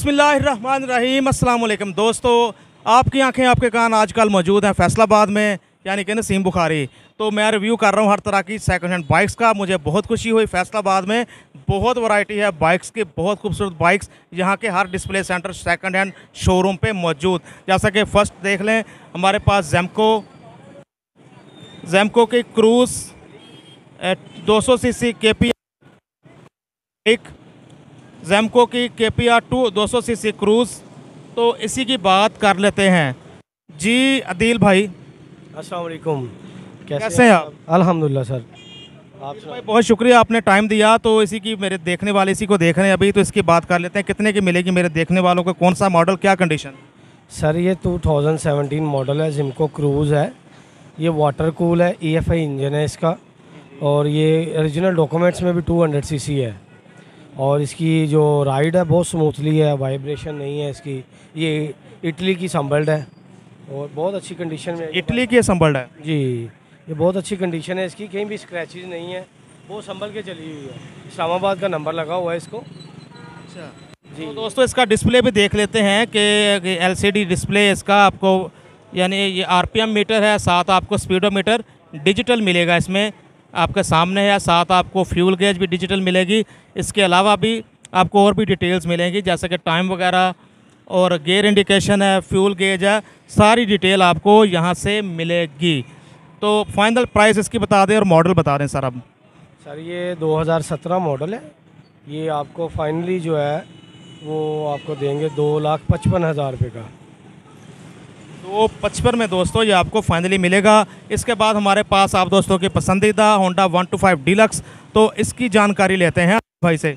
बिसमीम अल्लाम दोस्तों, आपकी आँखें आपके कान आजकल मौजूद हैं फैसलाबाद में, यानी कि नसीम बुखारी। तो मैं रिव्यू कर रहा हूँ हर तरह की सेकंड हैंड बाइक्स का। मुझे बहुत खुशी हुई फैसलाबाद में। बहुत वैरायटी है बाइक्स की, बहुत खूबसूरत बाइक्स यहाँ के हर display centre second hand showroom पे मौजूद। जैसा कि फ़र्स्ट देख लें, हमारे पास जैमको जैमको की क्रूज़ दो सौ सी सी के पी एक जैमको की के पी आर टू दो सौ सी सी क्रूज़ तो इसी की बात कर लेते हैं। जी अदील भाई। अस्सलाम वालेकुम। कैसे हैं आप? अल्हम्दुलिल्लाह सर। आप भाई बहुत शुक्रिया आपने टाइम दिया। तो इसी की मेरे देखने वाले इसी को देख रहे हैं अभी। तो इसकी बात कर लेते हैं कितने की मिलेगी मेरे देखने वालों को? कौन सा मॉडल क्या कंडीशन सर ये 2017 मॉडल है जिमको क्रूज़ है। ये वाटर कूल है ई इंजन है इसका। और ये ओरिजिनल डॉक्यूमेंट्स में भी 200 सीसी है। और इसकी जो राइड है बहुत स्मूथली है वाइब्रेशन नहीं है इसकी। ये इटली की संबल्ड है और बहुत अच्छी कंडीशन में इटली की संबल्ड है? जी ये बहुत अच्छी कंडीशन है इसकी कहीं भी स्क्रैचेज नहीं है। वो संभल के चली हुई है। इस्लामाबाद का नंबर लगा हुआ है इसको। अच्छा। जी। तो दोस्तों इसका डिस्प्ले भी देख लेते हैं कि एलसीडी डिस्प्ले इसका आपको यानी ये आरपीएम मीटर है साथ आपको स्पीडोमीटर डिजिटल मिलेगा इसमें। आपके सामने है साथ आपको फ्यूल गेज भी डिजिटल मिलेगी। इसके अलावा भी आपको और भी डिटेल्स मिलेंगी, जैसे कि टाइम वगैरह और गेयर इंडिकेशन है, फ्यूल गेज है, सारी डिटेल आपको यहाँ से मिलेगी। तो फाइनल प्राइस इसकी बता दें और मॉडल बता दें सर अब सर, ये 2017 मॉडल है। ये आपको फाइनली जो है, वो आपको देंगे दो लाख पचपन हज़ार रुपये का। तो पचपन में दोस्तों ये आपको फाइनली मिलेगा। इसके बाद हमारे पास आप दोस्तों की पसंदीदा Honda one two five deluxe तो इसकी जानकारी लेते हैं भाई से।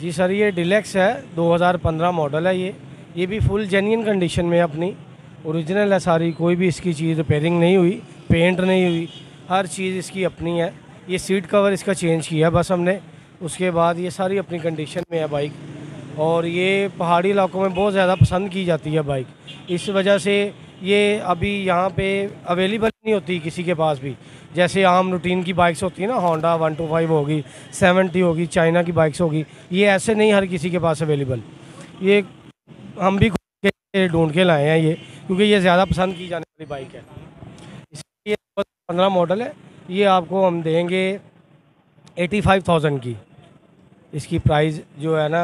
जी सर, ये डिलेक्स है 2015 मॉडल है ये। ये भी फुल जेन्यन कंडीशन में अपनी। ओरिजिनल है सारी, कोई भी इसकी चीज़ रिपेयरिंग नहीं हुई पेंट नहीं हुई, हर चीज़ इसकी अपनी है। ये सीट कवर इसका चेंज किया बस हमने। उसके बाद ये सारी अपनी कंडीशन में है बाइक और ये पहाड़ी इलाकों में बहुत ज़्यादा पसंद की जाती है बाइक इस वजह से ये अभी यहाँ पे अवेलेबल नहीं होती किसी के पास भी। जैसे आम रूटीन की बाइक्स होती है ना होंडा वन टू फाइव होगी सेवेंटी होगी चाइना की बाइक्स होगी, ये ऐसे नहीं हर किसी के पास अवेलेबल ये हम भी ढूंढ के लाए हैं ये, क्योंकि ये ज़्यादा पसंद की जाने वाली बाइक है। इसलिए पंद्रह मॉडल है, ये आपको हम देंगे एटी फाइव थाउज़ेंड की। इसकी प्राइस जो है ना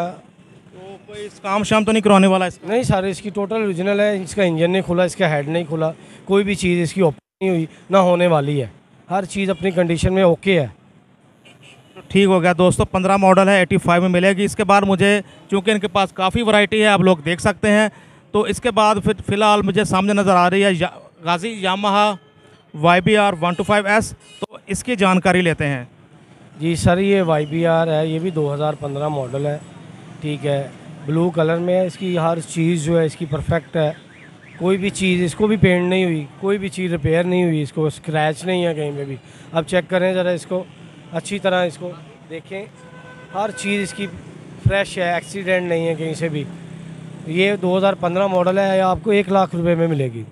कोई इस काम शाम तो नहीं करवाने वाला इसका? नहीं सर इसकी टोटल ओरिजिनल है इसका इंजन नहीं खुला इसका हेड नहीं खुला कोई भी चीज़ इसकी ओपन नहीं हुई ना होने वाली है। हर चीज़ अपनी कंडीशन में ओके है। तो ठीक हो गया दोस्तों पंद्रह मॉडल है एटी फाइव में मिलेगी। इसके बाद मुझे चूँकि इनके पास काफ़ी वैरायटी है आप लोग देख सकते हैं। तो इसके बाद फिर फ़िलहाल मुझे सामने नज़र आ रही है या, Ghazi Yamaha Y B R one two five S तो इसकी जानकारी लेते हैं। जी सर ये वाई बी आर है ये भी 2015 मॉडल है ठीक है। ब्लू कलर में है, इसकी हर चीज़ जो है, इसकी परफेक्ट है। कोई भी चीज़, इसको भी पेंट नहीं हुई, कोई भी चीज़ रिपेयर नहीं हुई, इसको स्क्रैच नहीं है कहीं पे भी। अब चेक करें ज़रा इसको, अच्छी तरह इसको देखें। हर चीज़ इसकी फ्रेश है एक्सीडेंट नहीं है कहीं से भी। ये 2015 मॉडल है आपको एक लाख रुपए में मिलेगी।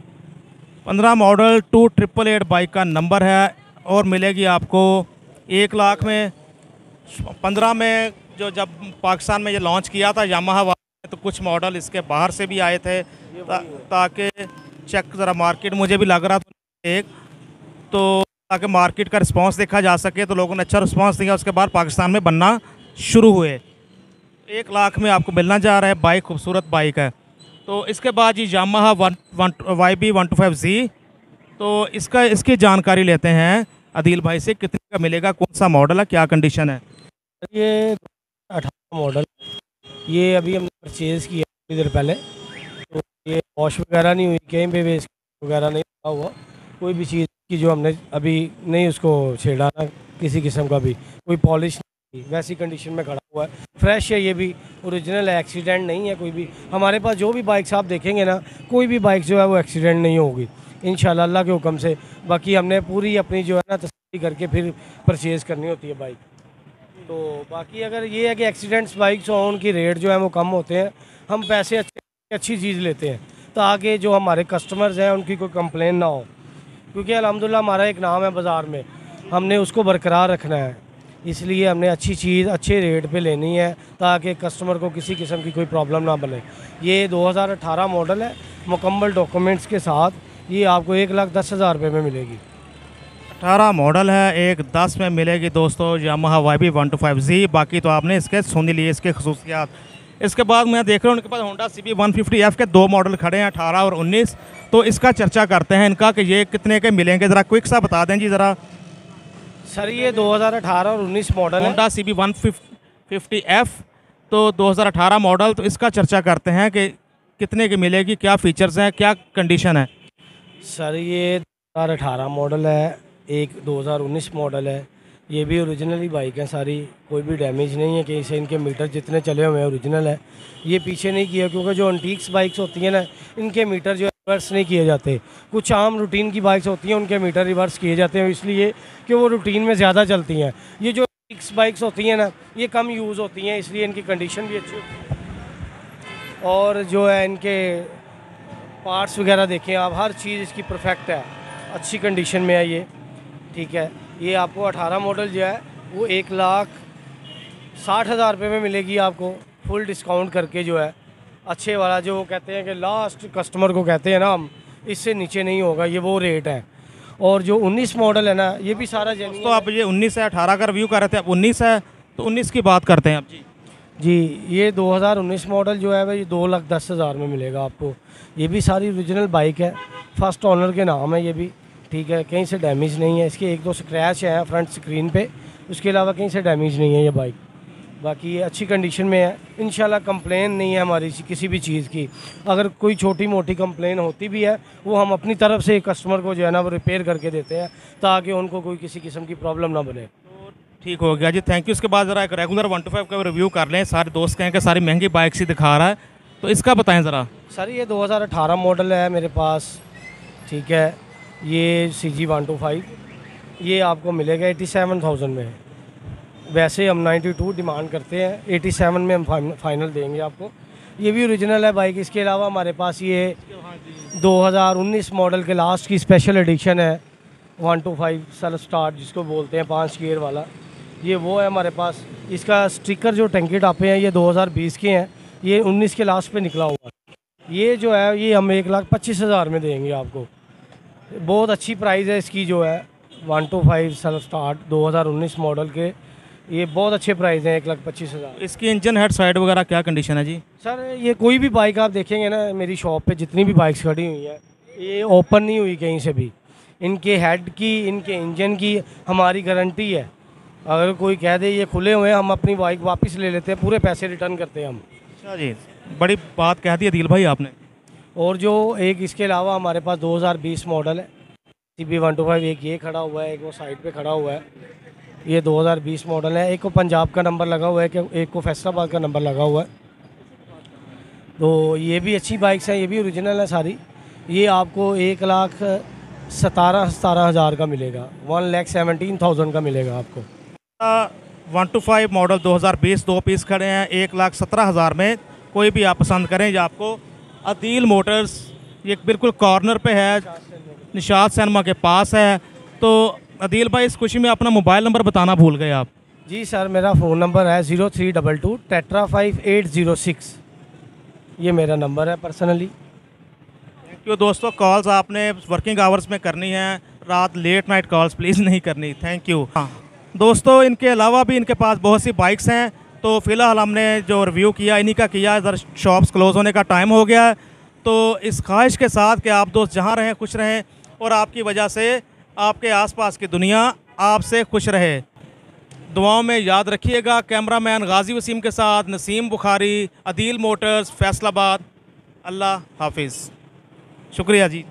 पंद्रह model two triple eight bike का नंबर है और मिलेगी आपको एक लाख में, पंद्रह में जो जब पाकिस्तान में ये लॉन्च किया था यामाहा वाले तो कुछ मॉडल इसके बाहर से भी आए थे। ता, ताकि चेक ज़रा मार्केट मुझे भी लग रहा था एक तो ताकि मार्केट का रिस्पांस देखा जा सके तो लोगों ने अच्छा रिस्पांस दिया। उसके बाद पाकिस्तान में बनना शुरू हुए। एक लाख में आपको मिलना जा रहा है बाइक खूबसूरत बाइक है। तो इसके बाद जी Yamaha one one Y B one two five G. तो इसका इसकी जानकारी लेते हैं अदील भाई से कितने का मिलेगा कौन सा मॉडल है क्या कंडीशन है? ये अठारह मॉडल ये अभी हमने परचेज़ किया थोड़ी देर पहले। तो ये वॉश वगैरह नहीं हुई, कहीं पे भी वगैरह नहीं हुआ। कोई भी चीज़ की जो हमने अभी नहीं उसको छेड़ा ना किसी किस्म का भी। कोई पॉलिश नहीं वैसी कंडीशन में खड़ा हुआ है। फ्रेश है ये भी ओरिजिनल है एक्सीडेंट नहीं है कोई भी। हमारे पास जो भी बाइक्स आप देखेंगे ना, कोई भी बाइक जो है वो एक्सीडेंट नहीं होगी। इन अल्लाह के हुक्म से बाकी हमने पूरी अपनी जो है ना तस्वीर करके फिर परचेज़ करनी होती है बाइक तो बाकी अगर ये है कि एक्सीडेंट्स बाइक्स हों उनकी रेट जो है वो कम होते हैं, हम पैसे अच्छे अच्छी चीज़ लेते हैं, ताकि जो हमारे कस्टमर्स हैं, उनकी कोई कंप्लेन ना हो। क्योंकि अलहमदिल्ला हमारा एक नाम है बाज़ार में, हमने उसको बरकरार रखना है। इसलिए हमने अच्छी चीज़, अच्छे रेट पे लेनी है, ताकि कस्टमर को किसी किस्म की कोई प्रॉब्लम ना बने। ये 2018 मॉडल है, मुकम्मल डॉक्यूमेंट्स के साथ ये आपको एक लाख दस हज़ार रुपये में मिलेगी। अठारह मॉडल है एक दस में मिलेगी दोस्तों Yamaha Y B one two five G बाकी तो आपने इसके सुन लिए इसके खसूसियात। इसके बाद मैं देख रहा हूँ उनके पास Honda C B one fifty F के दो मॉडल खड़े हैं अठारह और उन्नीस। तो इसका चर्चा करते हैं इनका कि ये कितने के मिलेंगे। ज़रा क्विक सा बता दें जी ज़रा। सर ये 2018 और 19 model Honda C B one fifty F तो 2018 मॉडल तो इसका चर्चा करते हैं कि कितने की मिलेगी क्या फ़ीचर्स हैं क्या कंडीशन है। सर ये 2018 मॉडल है एक 2019 मॉडल है। ये भी ओरिजिनल बाइक है सारी, कोई भी डैमेज नहीं है कहीं से इनके मीटर जितने चले हुए हैं ओरिजिनल है। ये पीछे नहीं किया क्योंकि जो अंटीक्स बाइक्स होती हैं ना, इनके मीटर जो रिवर्स नहीं किए जाते। कुछ आम रूटीन की बाइक्स होती हैं, उनके मीटर रिवर्स किए जाते हैं, इसलिए कि वो रूटीन में ज़्यादा चलती हैं। ये जो अंटीक्स बाइक्स होती हैं ना, ये कम यूज़ होती हैं, इसलिए इनकी कंडीशन भी अच्छी होती है। और जो है इनके पार्ट्स वगैरह देखें आप, हर चीज़ इसकी परफेक्ट है। अच्छी कंडीशन में है ये। ठीक है। ये आपको 18 मॉडल जो है वो एक लाख साठ हज़ार रुपये में मिलेगी आपको फुल डिस्काउंट करके जो है। अच्छे वाला जो कहते हैं कि लास्ट कस्टमर को कहते हैं ना हम इससे नीचे नहीं होगा ये वो रेट है। और जो 19 मॉडल है ना ये भी सारा तो आप ये 19 है 18 का रिव्यू कर रहे थे अब 19 है तो 19 की बात करते हैं आप जी। जी ये 2019 मॉडल जो है भाई दो लाख दस हज़ार में मिलेगा आपको। ये भी सारी ओरिजिनल बाइक है फ़र्स्ट ऑनर के नाम है ये भी। ठीक है कहीं से डैमेज नहीं है। इसके एक दो स्क्रैच हैं फ्रंट स्क्रीन पे। उसके अलावा कहीं से डैमेज नहीं है ये बाइक बाकी ये अच्छी कंडीशन में है। इन कंप्लेन नहीं है हमारी किसी भी चीज़ की। अगर कोई छोटी मोटी कंप्लेन होती भी है वो हम अपनी तरफ़ से कस्टमर को जो है ना वो रिपेयर करके देते हैं ताकि उनको कोई किसी किस्म की प्रॉब्लम ना बने। ठीक हो गया जी। थैंक यू इसके बाद ज़रा एक रेगुलर वन टू फाइव का रिव्यू कर लें। सारे दोस्त कहें कि सारी महँगी बाइक सी दिखा रहा है। तो इसका बताएँ ज़रा। सर ये 2018 मॉडल है मेरे पास। ठीक है। ये C G one two five ये आपको मिलेगा एटी सेवन थाउज़ेंड में। वैसे हम नाइन्टी टू डिमांड करते हैं एटी सेवन में हम फाइनल देंगे आपको। ये भी ओरिजिनल है बाइक इसके अलावा हमारे पास ये 2019 मॉडल के लास्ट की स्पेशल एडिशन है one two five self start जिसको बोलते हैं पाँच गियर वाला। ये वो है हमारे पास। इसका स्टिकर जो टंकी टापे हैं, ये 2020 के हैं। ये 19 के लास्ट पे निकला हुआ है। ये जो है, ये हम एक लाख पच्चीस हज़ार में देंगे आपको। बहुत अच्छी प्राइस है इसकी जो है। One two five self start 2019 model के। ये बहुत अच्छे प्राइस हैं एक लाख पच्चीस हज़ार। इसकी इंजन हेड साइड वगैरह क्या कंडीशन है जी? सर ये कोई भी बाइक आप देखेंगे ना मेरी शॉप पे जितनी भी बाइक्स खड़ी हुई हैं ये ओपन नहीं हुई कहीं से भी। इनके हेड की इनके इंजन की हमारी गारंटी है। अगर कोई कह दे ये खुले हुए हैं हम अपनी बाइक वापस ले लेते हैं पूरे पैसे रिटर्न करते हैं हम। अच्छा जी बड़ी बात कह दी दिल भाई आपने। और जो एक इसके अलावा हमारे पास 2020 मॉडल है। C B one two five एक ये खड़ा हुआ है, एक वो साइड पे खड़ा हुआ है। ये 2020 मॉडल है। एक को पंजाब का नंबर लगा हुआ है, एक को फैसलाबाद का नंबर लगा हुआ है। तो ये भी अच्छी बाइक्स हैं, ये भी ओरिजिनल है सारी। ये आपको एक लाख सतारह सतारह हज़ार का मिलेगा। वन लैख सेवनटीन थाउज़ेंड का मिलेगा आपको। वन टू फाइव मॉडल 2020 दो पीस खड़े हैं, एक लाख सत्रह हज़ार में। कोई भी आप पसंद करें या आपको अदील मोटर्स ये बिल्कुल कॉर्नर पे है निशाद सिनेमा के पास है। तो अदील भाई इस खुशी में अपना मोबाइल नंबर बताना भूल गए आप। जी सर मेरा फ़ोन नंबर है zero three double two tetra five eight zero six. ये मेरा नंबर है पर्सनली। थैंक यू दोस्तों कॉल्स आपने वर्किंग आवर्स में करनी है। रात लेट नाइट कॉल्स प्लीज़ नहीं करनी। थैंक यू हाँ। दोस्तों इनके अलावा भी इनके पास बहुत सी बाइक्स हैं। तो फ़िलहाल हमने जो रिव्यू किया, इन्हीं का किया, इधर शॉप्स क्लोज़ होने का टाइम हो गया है। तो इस ख्वाहिश के साथ कि आप दोस्त जहाँ रहें, खुश रहें और आपकी वजह से आपके आसपास की दुनिया आपसे खुश रहे। दुआओं में याद रखिएगा कैमरामैन गाजी वसीम के साथ, नसीम बुखारी, अदील मोटर्स, फैसलाबाद। अल्लाह हाफिज़। शुक्रिया जी।